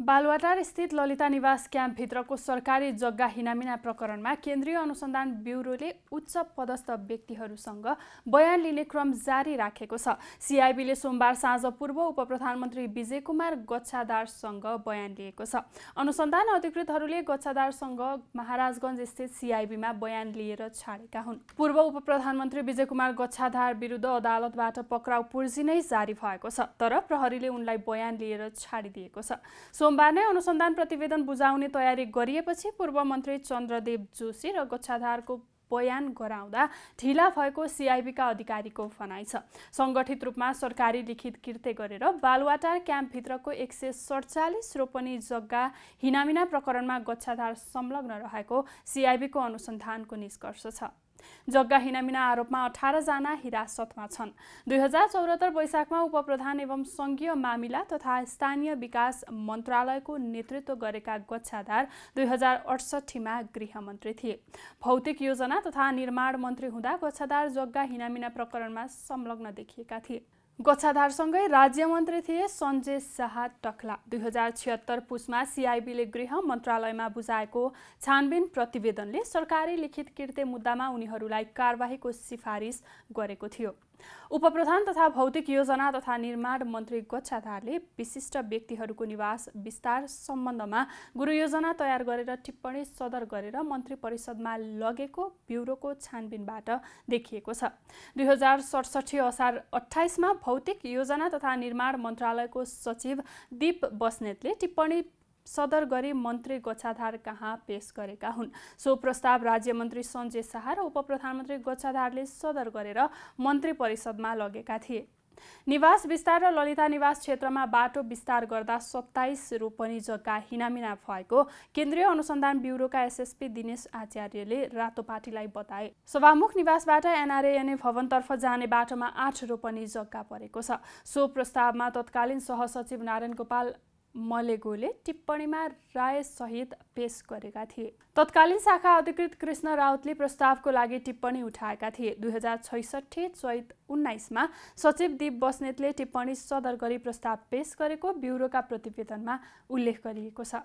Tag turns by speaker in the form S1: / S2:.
S1: बालुवाटार स्थित ललिता निवास क्याम्पभित्रको सरकारी जग्गा हिनामिना प्रकरणमा केन्द्रीय अनुसन्धान ब्युरोले उच्च पदस्थ व्यक्तिहरूसँग बयान लिने क्रम जारी राखेको छ। सिआइबीले सोमबार साँझ पूर्व उप प्रधानमन्त्री विजय कुमार गच्छादारसँग बयान लिएको छ। अनुसन्धान अधिकृतहरूले गच्छादारसँग महाराजगञ्ज स्थित सिआइबीमा बयान लिएर छाडेका हुन्। पूर्व उप प्रधानमन्त्री विजय कुमार गच्छादार विरुद्ध अदालतबाट पक्राउ पूर्जी नै जारी भएको छ तर प्रहरीले उनलाई बयान लिएर छाडिदिएको छ। सोमबार नै अनुसन्धान प्रतिवेदन बुझाउने तयारी गरिएपछि पूर्व मन्त्री चन्द्रदेव जोशी र गच्छाधारको बयान गराउँदा ढिला भएको सिआइबीका अधिकारीको भनाइ छ। सङ्गठित रूपमा सरकारी लिखित कृत्य गरेर बालुवाटार क्याम्पभित्रको एक सय सडचालिस रोपनी जग्गा हिनामिना प्रकरणमा गच्छाधार संलग्न रहेको सिआइबीको अनुसन्धानको निष्कर्ष छ। जग्गा हिनामिना आरोपमा अठारजना हिरासतमा छन्। दुई हजार चौरात्तर वैशाखमा उपप्रधान एवं सङ्घीय मामिला तथा स्थानीय विकास मन्त्रालयको नेतृत्व गरेका गच्छाधार दुई हजार अडसट्ठीमा गृहमन्त्री थिए। भौतिक योजना तथा निर्माण मन्त्री हुँदा गच्छाधार जग्गा हिनामिना प्रकरणमा संलग्न देखिएका थिए। गच्छाधारसँगै राज्यमन्त्री थिए सञ्जय शाह टक्ला। दुई हजार छिहत्तर पुसमा सिआइबीले गृह मन्त्रालयमा बुझाएको छानबिन प्रतिवेदनले सरकारी लिखित कृत्य मुद्दामा उनीहरूलाई कारवाहीको सिफारिस गरेको थियो। उपप्रधान तथा भौतिक योजना तथा निर्माण मन्त्री गच्छाधारले विशिष्ट व्यक्तिहरूको निवास विस्तार सम्बन्धमा गुरु योजना तयार गरेर टिप्पणी सदर गरेर मन्त्री परिषदमा लगेको ब्युरोको छानबिनबाट देखिएको छ। दुई हजार सडसठी असार अठाइसमा भौतिक योजना तथा निर्माण मन्त्रालयको सचिव दीप बस्नेतले टिप्पणी सदर गरी मन्त्री गच्छाधार कहाँ पेश गरेका हुन्? सो प्रस्ताव राज्यमन्त्री सञ्जय शाह र उप प्रधानमन्त्री गच्छाधारले सदर गरेर मन्त्री परिषदमा लगेका थिए। निवास विस्तार र ललिता निवास क्षेत्रमा बाटो विस्तार गर्दा सत्ताइस रोपनी जग्गा हिनामिना भएको केन्द्रीय अनुसन्धान ब्युरोका एसएसपी दिनेश आचार्यले रातो पार्टीलाई बताए। सभामुख निवासबाट एनआरएनए भवनतर्फ जाने बाटोमा आठ रोपनी जग्गा परेको छ। सो प्रस्तावमा तत्कालीन सहसचिव नारायण गोपाल मलेगोले टिप्पणीमा रायसहित पेश गरेका थिए। तत्कालीन शाखा अधिकृत कृष्ण राउतले प्रस्तावको लागि टिप्पणी उठाएका थिए। दुई हजार छैसठी चैत उन्नाइसमा सचिव दीप बस्नेतले टिप्पणी सदर गरी प्रस्ताव पेश गरेको ब्युरोका प्रतिवेदनमा उल्लेख गरिएको छ।